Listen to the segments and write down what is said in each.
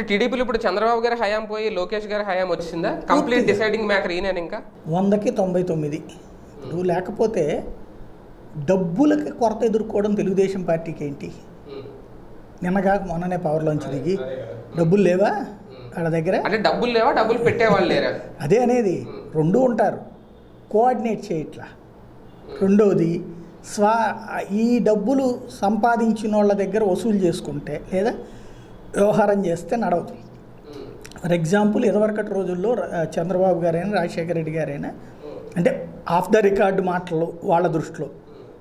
అంటే టీడీపీలో ఇప్పుడు చంద్రబాబు గారి హయాం పోయి లోకేష్ గారి హయాం వచ్చిందా? కంప్లీట్ డిసైడింగ్ మేకర్ ఈయన ఇంకా? వందకి తొంభై తొమ్మిది. ఇప్పుడు లేకపోతే డబ్బులకి కొరత ఎదుర్కోవడం తెలుగుదేశం పార్టీకి ఏంటి? నిన్నగా మొన్ననే పవర్లోంచి దిగి డబ్బులు లేవా? వాళ్ళ దగ్గర? అంటే డబ్బులు లేవా? డబ్బులు పెట్టేవాళ్ళు లేరా? అదే అనేది రెండూ ఉంటారు. కోఆర్డినేట్ చేయట్లా. రెండవది స్వా ఈ డబ్బులు సంపాదించిన వాళ్ళ దగ్గర వసూలు చేసుకుంటే లేదా వ్యవహారం చేస్తే నడవదు. ఫర్ ఎగ్జాంపుల్ ఇదివరకటి రోజుల్లో చంద్రబాబు గారైనా రాజశేఖర రెడ్డి గారైనా అంటే ఆఫ్ ద రికార్డు మాటలు వాళ్ళ దృష్టిలో.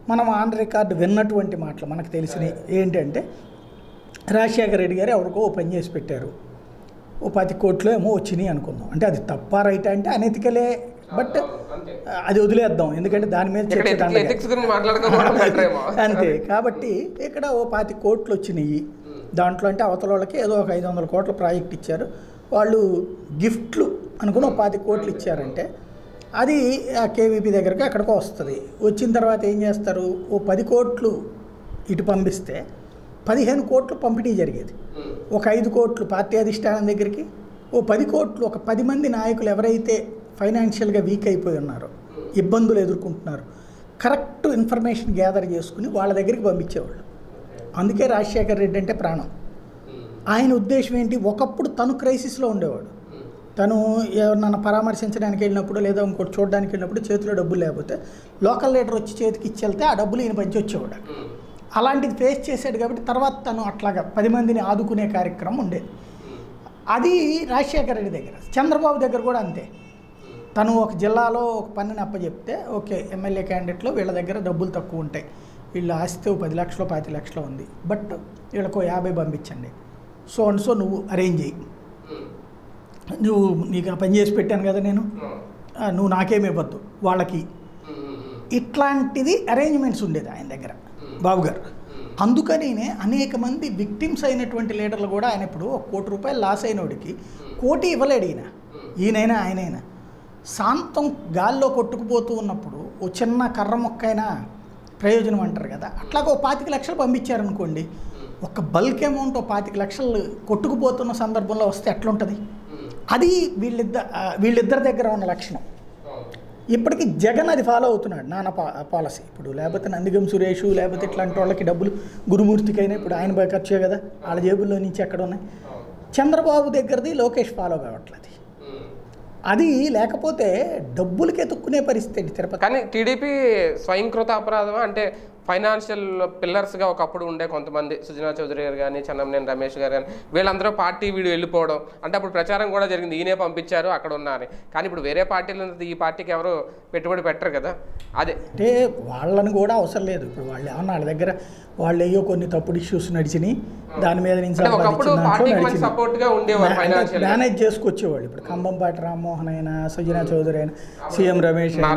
మనం ఆన్ రికార్డు విన్నటువంటి మాటలు మనకు తెలిసినవి ఏంటంటే రాజశేఖర రెడ్డి గారు ఎవరికో ఓ పని చేసి పెట్టారు. ఓ పది కోట్లు ఏమో వచ్చినాయి అనుకుందాం. అంటే అది తప్ప రైట్ అంటే అనెతికలే బట్ అది వదిలేద్దాం. ఎందుకంటే దాని మీద చర్చ. అంతే. కాబట్టి ఇక్కడ ఓ పాతి కోట్లు వచ్చినాయి. దాంట్లో అంటే అవతల వాళ్ళకి ఏదో ఒక ఐదు వందల కోట్ల ప్రాజెక్ట్ ఇచ్చారు. వాళ్ళు గిఫ్ట్లు అనుకుని ఒక పాతి కోట్లు ఇచ్చారంటే అది ఆ కేవీపీ దగ్గరికి అక్కడికో వస్తుంది. వచ్చిన తర్వాత ఏం చేస్తారు? ఓ పది కోట్లు ఇటు పంపిస్తే పదిహేను కోట్లు పంపిణీ జరిగేది. ఒక ఐదు కోట్లు పార్టీ అధిష్టానం దగ్గరికి ఓ పది కోట్లు ఒక పది మంది నాయకులు ఎవరైతే ఫైనాన్షియల్గా వీక్ అయిపోయి ఉన్నారో ఇబ్బందులు ఎదుర్కొంటున్నారు కరెక్ట్ ఇన్ఫర్మేషన్ గ్యాదర్ చేసుకుని వాళ్ళ దగ్గరికి పంపించేవాళ్ళు. అందుకే రాజశేఖర్ రెడ్డి అంటే ప్రాణం. ఆయన ఉద్దేశం ఏంటి? ఒకప్పుడు తను క్రైసిస్లో ఉండేవాడు. తను ఎవరినన్నా పరామర్శించడానికి వెళ్ళినప్పుడు లేదా ఇంకోటి చూడడానికి వెళ్ళినప్పుడు చేతిలో డబ్బులు లేకపోతే లోకల్ లీడర్ వచ్చి చేతికి ఇచ్చేళ్తే ఆ డబ్బులు ఈయన పంచి వచ్చేవాడు అలాంటిది ఫేస్ చేశాడు కాబట్టి తర్వాత తను అట్లాగా పది మందిని ఆదుకునే కార్యక్రమం ఉండేది. అది రాజశేఖర రెడ్డి దగ్గర. చంద్రబాబు దగ్గర కూడా అంతే. తను ఒక జిల్లాలో ఒక పనిని అప్పచెప్తే ఓకే ఎమ్మెల్యే క్యాండిడేట్లో వీళ్ళ దగ్గర డబ్బులు తక్కువ ఉంటాయి. వీళ్ళ ఆస్తి పది లక్షలు పాతి లక్షలు ఉంది. బట్ వీళ్ళకు యాభై పంపించండి. సో అండ్ సో నువ్వు అరేంజ్ చేయి. నువ్వు నీకు పని చేసి పెట్టాను కదా నేను? ఆ, నువ్వు నాకేమి ఇవ్వద్దు వాళ్ళకి. ఇట్లాంటిది అరేంజ్మెంట్స్ ఉండేది ఆయన దగ్గర బాబు గారు. అందుకనినే అనేక మంది విక్టిమ్స్ అయినటువంటి లీడర్లు కూడా ఆయన ఇప్పుడు ఒక కోటి రూపాయలు లాస్ అయినోడికి కోటి ఇవ్వలేడు ఈయన. ఈయనైనా ఆయనైనా. శాంతం గాల్లో కొట్టుకుపోతూ ఉన్నప్పుడు ఓ చిన్న కర్ర మొక్కైనా ప్రయోజనం అంటారు కదా. అట్లాగా ఓ పాతిక లక్షలు పంపించారనుకోండి ఒక బల్క్ అమౌంట్ ఓ పాతిక లక్షలు కొట్టుకుపోతున్న సందర్భంలో వస్తే ఎట్లుంటుంది? అది వీళ్ళిద్దరు వీళ్ళిద్దరి దగ్గర ఉన్న లక్షణం. ఇప్పటికి జగన్ అది ఫాలో అవుతున్నాడు నాన్న పా పాలసీ ఇప్పుడు లేకపోతే నందిగం సురేష్ లేకపోతే ఇట్లాంటి వాళ్ళకి డబ్బులు గురుమూర్తికైనా ఇప్పుడు ఆయన బాగా ఖర్చే కదా వాళ్ళ జేబుల్లో నుంచి ఎక్కడ ఉన్నాయి? చంద్రబాబు దగ్గరది లోకేష్ ఫాలో కావట్లేదు. అది లేకపోతే డబ్బులకి ఎత్తుక్కునే పరిస్థితి అండి తిరుపతి. కానీ టీడీపీ స్వయంకృత అపరాధమా? అంటే ఫైనాన్షియల్ పిల్లర్స్గా ఒకప్పుడు ఉండే కొంతమంది సుజనా చౌదరి గారు కానీ చెన్నంనేని రమేష్ గారు కానీ వీళ్ళందరూ పార్టీ వీడు వెళ్ళిపోవడం. అంటే అప్పుడు ప్రచారం కూడా జరిగింది. ఈయనే పంపించారు అక్కడ ఉన్నా అని కానీ ఇప్పుడు వేరే పార్టీలు ఈ పార్టీకి ఎవరు పెట్టుబడి పెట్టరు కదా? అదే. అంటే వాళ్ళని కూడా అవసరం లేదు. ఇప్పుడు వాళ్ళు ఏమన్నా వాళ్ళ దగ్గర వాళ్ళు అయ్యో కొన్ని తప్పుడు ఇష్యూస్ నడిచినాయి. దాని మీద నుంచి మేనేజ్ చేసుకొచ్చేవాళ్ళు. ఇప్పుడు కంబంపాటి రామ్మోహన్ అయినా సుజనా చౌదరి అయినా సీఎం రమేష్ అయినా,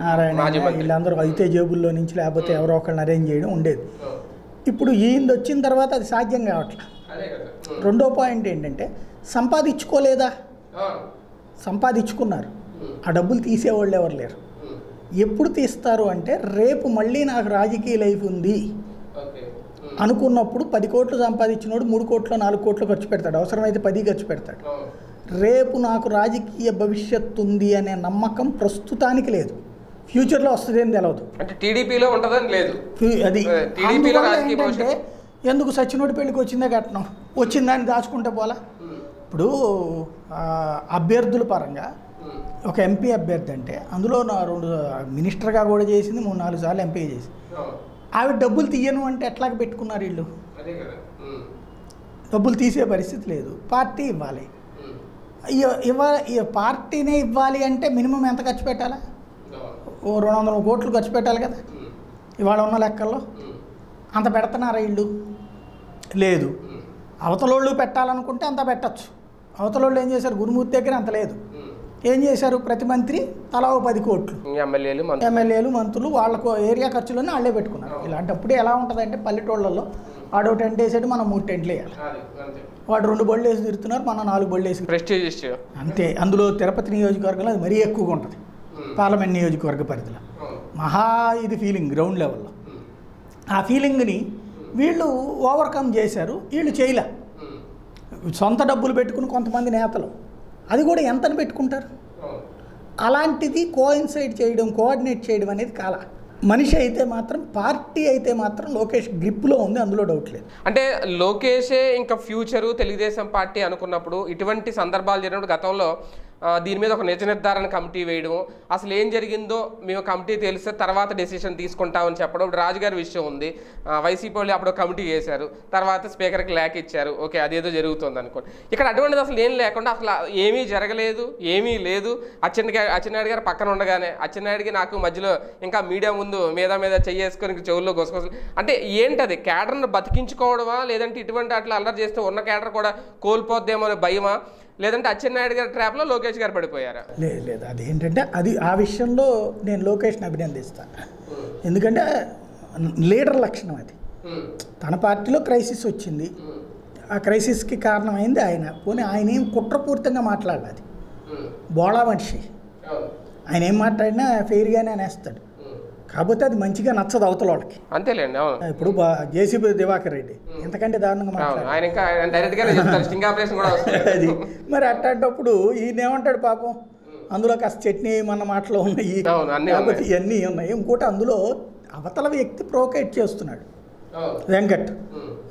నారాయణ. వీళ్ళందరూ అయితే జేబుల్లో నుంచి లేకపోతే ఎవరో ఒకళ్ళని అరేంజ్ చేయడం ఉండేది. ఇప్పుడు ఈయనది వచ్చిన తర్వాత అది సాధ్యం కదా. రెండో పాయింట్ ఏంటంటే సంపాదించుకోలేదా? సంపాదించుకున్నారు. ఆ డబ్బులు తీసేవాళ్ళు ఎవరు లేరు. ఎప్పుడు తీస్తారు అంటే రేపు మళ్ళీ నాకు రాజకీయ లైఫ్ ఉంది. అనుకున్నప్పుడు పది కోట్లు సంపాదించినోడు మూడు కోట్లు నాలుగు కోట్లు ఖర్చు పెడతాడు. అవసరమైతే పది ఖర్చు పెడతాడు. రేపు నాకు రాజకీయ భవిష్యత్తు ఉంది అనే నమ్మకం ప్రస్తుతానికి లేదు. ఫ్యూచర్లో వస్తుంది అని తెలియదు అంటే టీడీపీలో ఉంటుందని లేదు. అది ఏంటంటే ఎందుకు సచినోడి పెళ్ళికి వచ్చిందే కట్నం? వచ్చిందని దాచుకుంటే పోలా? ఇప్పుడు అభ్యర్థుల పరంగా ఒక ఎంపీ అభ్యర్థి అంటే అందులో నా రెండు మినిస్టర్గా కూడా చేసింది మూడు నాలుగు సార్లు ఎంపీ చేసింది. ఆవిడ డబ్బులు తీయను అంటే ఎట్లాగ పెట్టుకున్నారు వీళ్ళు? డబ్బులు తీసే పరిస్థితి లేదు. పార్టీ ఇవ్వాలి. ఇవ- ఇవ్వాలి ఈ పార్టీనే ఇవ్వాలి అంటే మినిమం ఎంత ఖర్చు పెట్టాలా? ఓ రెండు వందల కోట్లు ఖర్చు పెట్టాలి కదా. ఇవాళ ఉన్న లెక్కల్లో. అంత పెడుతున్నారా వీళ్ళు? లేదు. అవతలోళ్ళు పెట్టాలనుకుంటే అంత పెట్టచ్చు. అవతలోళ్ళు ఏం చేశారు? గురుమూర్తి దగ్గర అంత లేదు. ఏం చేశారు? ప్రతి మంత్రి తలా పది కోట్లు. ఎమ్మెల్యేలు మంత్రులు. ఎమ్మెల్యేలు మంత్రులు వాళ్ళకు ఏరియా ఖర్చులన్నీ వాళ్ళే పెట్టుకున్నారు. ఇలాంటప్పుడు ఎలా ఉంటుందంటే పల్లెటూళ్ళల్లో ఆడో టెంట్ వేసాడు మనం మూడు టెంట్లు వేయాలి. వాడు రెండు బళ్ళు వేసి తిరుగుతున్నారు మనం నాలుగు బళ్ళు వేసి ప్రెస్టీజ్ అంతే. అందులో తిరుపతి నియోజకవర్గంలో అది మరీ ఎక్కువగా ఉంటుంది. పార్లమెంట్ నియోజకవర్గ పరిధిలో. మహా ఇది ఫీలింగ్ గ్రౌండ్ లెవెల్లో. ఆ ఫీలింగ్ని వీళ్ళు ఓవర్కమ్ చేశారు. వీళ్ళు చేయలే. సొంత డబ్బులు పెట్టుకుని కొంతమంది నేతలు. అది కూడా ఎంతని పెట్టుకుంటారు? అలాంటిది కోయిన్సైడ్ చేయడం కోఆర్డినేట్ చేయడం అనేది కాల. మనిషి అయితే మాత్రం పార్టీ అయితే మాత్రం లోకేష్ గ్రిప్లో ఉంది అందులో డౌట్ లేదు. అంటే లోకేషే ఇంకా ఫ్యూచరు తెలుగుదేశం పార్టీ అనుకున్నప్పుడు ఇటువంటి సందర్భాలు జరిగినప్పుడు గతంలో దీని మీద ఒక నిజ నిర్ధారణ కమిటీ వేయడం అసలు ఏం జరిగిందో మేము కమిటీ తెలిస్తే తర్వాత డెసిషన్ తీసుకుంటామని చెప్పడం ఇప్పుడు రాజుగారి విషయం ఉంది. వైసీపీ వాళ్ళు అప్పుడు కమిటీ వేశారు. తర్వాత స్పీకర్కి ల్యాక్ ఇచ్చారు. ఓకే అదేదో జరుగుతుంది అనుకోండి. ఇక్కడ అటువంటిది అసలు ఏం లేకుండా అసలు ఏమీ జరగలేదు ఏమీ లేదు. అచ్చెన్న అచ్చెన్నాయుడు గారు పక్కన ఉండగానే అచ్చెన్నాయుడికి నాకు మధ్యలో ఇంకా మీడియా ముందు మీద మీద చెయ్యేసుకొని చెవుల్లో గొసగొసలు అంటే ఏంటది? క్యాడర్ను బతికించుకోవడమా? లేదంటే ఇటువంటి అట్లా అల్లరి చేస్తే ఉన్న క్యాడర్ కూడా కోల్పోద్దేమో అనే భయమా? లేదంటే అచ్చెన్నాయుడు గారి ట్రాప్లో లోకేష్ గారు పడిపోయారా. లేదు లేదు. అది ఏంటంటే అది ఆ విషయంలో నేను లోకేష్ని అభినందిస్తాను ఎందుకంటే లీడర్ లక్షణం అది. తన పార్టీలో క్రైసిస్ వచ్చింది. ఆ క్రైసిస్కి కారణమైంది ఆయన. పోనీ ఆయన ఏం కుట్రపూరితంగా మాట్లాడాలి? బోళా మనిషి. ఆయన ఏం మాట్లాడినా ఫెయిర్గానే అనేస్తాడు. కాకపోతే అది మంచిగా నచ్చదు అవతల వాళ్ళకి. అంతేలేండి అవును. ఇప్పుడు జేసీబీ దివాకర్ రెడ్డి. ఎంతకంటే దారుణంగా అవును మాట్లాడారు ఆయన ఇంకా డైరెక్ట్ గానే చెప్తారు స్టింగ్ ఆపరేషన్ కూడా వస్తుంది. అది. మరి అట్లాంటప్పుడు ఈయన ఏమంటాడు పాపం? అందులో కాస్త చట్నీ మన మాటలో ఉన్నాయి. కాకపోతే ఇవన్నీ ఉన్నాయి. ఇంకోటి అందులో అవతల వ్యక్తి ప్రోకేట్ చేస్తున్నాడు. వెంకట్.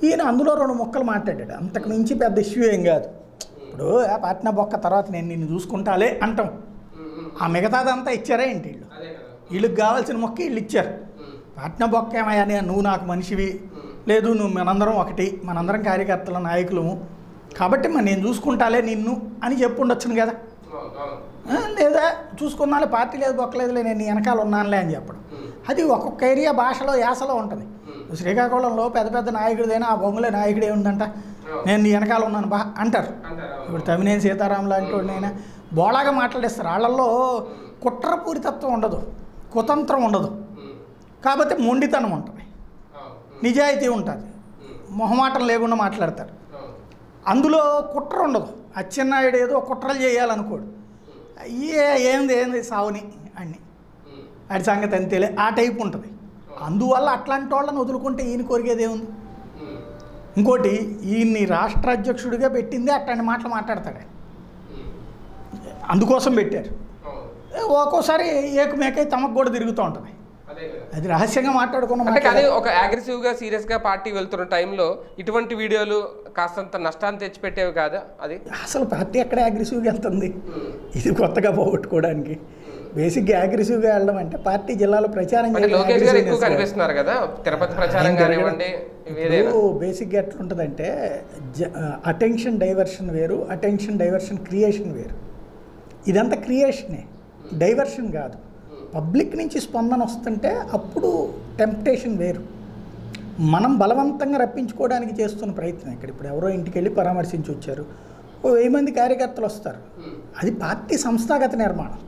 ఈయన అందులో రెండు మొక్కలు మాట్లాడాడు. అంతకు మించి పెద్ద ఇష్యూ ఏం కాదు. ఇప్పుడు ఆ పాట్న బొక్క తర్వాత నేను నిన్ను చూసుకుంటాలే అంటాం. ఆ మిగతాదంతా ఇచ్చారా ఏంటి వీళ్ళకి కావాల్సిన మొక్క వీళ్ళు ఇచ్చారు. పాట్న బొక్క ఏమయ్యా నే- నువ్వు నాకు మనిషివి. లేదు నువ్వు మనందరం ఒకటి మనందరం కార్యకర్తల నాయకులము. కాబట్టి మరి నేను చూసుకుంటాలే నిన్ను అని చెప్పుండొచ్చును కదా. లేదా చూసుకున్నాలే పార్టీ లేదు బొక్కలేదులే నేను నీ వెనకాల ఉన్నానులే అని చెప్పడం. అది ఒక్కొక్క ఏరియా భాషలో యాసలో ఉంటుంది. శ్రీకాకుళంలో పెద్ద పెద్ద నాయకుడిదైనా ఆ బొంగులే నాయకుడే ఉందంట. నేను నీ వెనకాల ఉన్నాను బా అంటారు. ఇప్పుడు తమినేని సీతారాం లాంటి వాడినైనా బోళాగా మాట్లాడేస్తారు. వాళ్ళల్లో కుట్రపూరితత్వం ఉండదు. కుతంత్రం ఉండదు. కాబట్టి మొండితనం ఉంటుంది. నిజాయితీ ఉంటుంది. మొహమాటం లేకుండా మాట్లాడతారు. అందులో కుట్ర ఉండదు. అచ్చెన్నాయుడు ఏదో కుట్రలు చేయాలనుకోడు. ఏ ఏంది ఏంది సావుని అన్ని. ఆడి సంగతి అంతేలే. ఆ టైప్ ఉంటుంది. అందువల్ల అట్లాంటి వాళ్ళని వదులుకుంటే ఈయన కోరికేది ఏముంది? ఉమ్, ఇంకోటి ఈయన్ని రాష్ట్ర అధ్యక్షుడిగా పెట్టింది అట్లాంటి మాటలు మాట్లాడతాడు అందుకోసం పెట్టారు. ఒక్కోసారి ఏకమేకై తమకు కూడా తిరుగుతూ ఉంటుంది. అదే రహస్యంగా మాట్లాడుకున్న అంటే కానీ. ఒక అగ్రెసివ్గా సీరియస్గా పార్టీ వెళ్తున్న టైంలో ఇటువంటి వీడియోలు కాస్తంత నష్టాన్ని తెచ్చిపెట్టేవి కాదా అది? అసలు పార్టీ ఎక్కడ అగ్రెసివ్గా వెళ్తుంది? ఇది కొత్తగా పోగొట్టుకోవడానికి. బేసిక్గా అగ్రెసివ్గా వెళ్ళడం అంటే పార్టీ జిల్లాలో ప్రచారం. కనిపిస్తున్నారు కదా? తిరుపతి ప్రచారం కానివ్వండి బేసిక్గా ఎట్లుంటుందంటే అటెన్షన్ డైవర్షన్ వేరు అటెన్షన్ డైవర్షన్ క్రియేషన్ వేరు. ఇదంతా క్రియేషనే డైవర్షన్ కాదు. పబ్లిక్ నుంచి స్పందన వస్తుంటే అప్పుడు టెంప్టేషన్ వేరు. మనం బలవంతంగా రప్పించుకోవడానికి చేస్తున్న ప్రయత్నం ఇక్కడ. ఇప్పుడు ఎవరో ఇంటికి వెళ్ళి పరామర్శించి వచ్చారు ఓ వెయ్యి మంది కార్యకర్తలు వస్తారు. అది పార్టీ సంస్థాగత నిర్మాణం.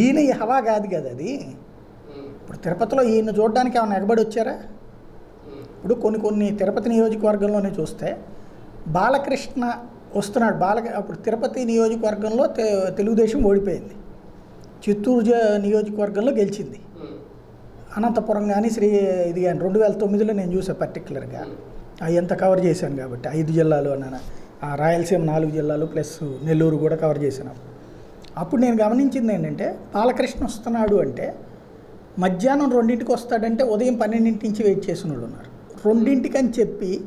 ఈయన ఈ హవా కాదు కదా అది. ఇప్పుడు తిరుపతిలో ఈయన చూడడానికి ఏమైనా ఎగబడి వచ్చారా? ఇప్పుడు కొన్ని కొన్ని తిరుపతి నియోజకవర్గంలోనే చూస్తే బాలకృష్ణ వస్తున్నాడు. బాల అప్పుడు తిరుపతి నియోజకవర్గంలో తెలుగుదేశం ఓడిపోయింది. చిత్తూరు జ- నియోజకవర్గంలో గెలిచింది. అనంతపురం కానీ శ్రీ ఇది కానీ రెండు వేల తొమ్మిదిలో నేను చూసాను పర్టికులర్గా అవి ఎంత కవర్ చేశాను కాబట్టి ఐదు జిల్లాలు అన్న ఆ రాయలసీమ నాలుగు జిల్లాలు ప్లస్ నెల్లూరు కూడా కవర్ చేశాను. అప్పుడు. నేను గమనించింది ఏంటంటే బాలకృష్ణ వస్తున్నాడు అంటే మధ్యాహ్నం రెండింటికి వస్తాడంటే ఉదయం పన్నెండింటి నుంచి వెయిట్ చేసిన వాళ్ళు ఉన్నారు. రెండింటికి అని చెప్పి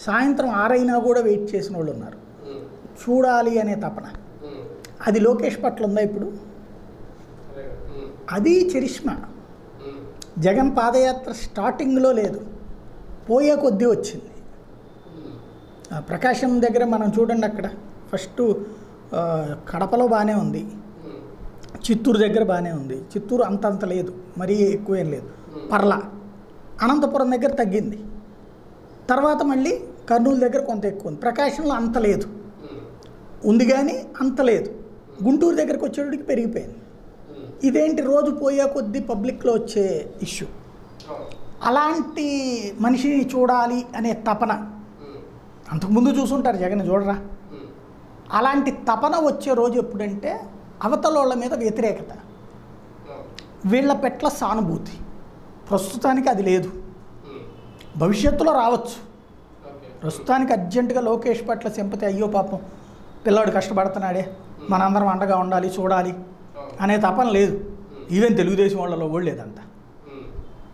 సాయంత్రం ఆరైనా కూడా వెయిట్ చేసిన వాళ్ళు ఉన్నారు చూడాలి అనే తపన. అది లోకేష్ పట్ల ఉందా ఇప్పుడు? అది చరిష్మా. జగన్ పాదయాత్ర స్టార్టింగ్లో లేదు. పోయే కొద్దీ వచ్చింది. ప్రకాశం దగ్గర మనం చూడండి అక్కడ. ఫస్ట్ కడపలో బాగానే ఉంది. చిత్తూరు దగ్గర బాగానే ఉంది. చిత్తూరు అంత అంత లేదు. మరీ ఎక్కువేం లేదు. పర్లా. అనంతపురం దగ్గర తగ్గింది. తర్వాత మళ్ళీ కర్నూలు దగ్గర కొంత ఎక్కువ ఉంది. ప్రకాశంలో అంత లేదు. ఉంది కానీ అంత లేదు. గుంటూరు దగ్గరకు వచ్చేటికి పెరిగిపోయింది. ఇదేంటి రోజు పోయే కొద్దీ పబ్లిక్లో వచ్చే ఇష్యూ? అలాంటి మనిషిని చూడాలి అనే తపన. అంతకుముందు చూసుంటారు జగన్ చూడరా? అలాంటి తపన వచ్చే రోజు ఎప్పుడంటే అవతలోళ్ళ మీద వ్యతిరేకత. వీళ్ళ పెట్ల సానుభూతి. ప్రస్తుతానికి అది లేదు. భవిష్యత్తులో రావచ్చు. ప్రస్తుతానికి అర్జెంటుగా లోకేష్ పట్ల సింపతి అయ్యో పాపం పిల్లాడు కష్టపడుతున్నాడే. మనందరం అండగా ఉండాలి చూడాలి. అనే తపన లేదు. ఈవెన్ తెలుగుదేశం వాళ్ళలో కూడా లేదంట.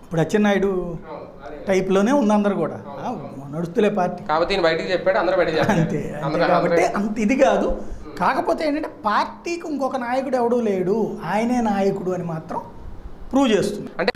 ఇప్పుడు అచ్చెన్నాయుడు టైప్లోనే ఉంది అందరు కూడా. నడుస్తులే పార్టీ. కాబట్టి బయటికి చెప్పాడు అందరూ చెప్పారు. అంతే కాబట్టి అంత ఇది కాదు. కాకపోతే ఏంటంటే పార్టీకి ఇంకొక నాయకుడు ఎవడూ లేడు. ఆయనే నాయకుడు అని మాత్రం ప్రూవ్ చేస్తుంది అంటే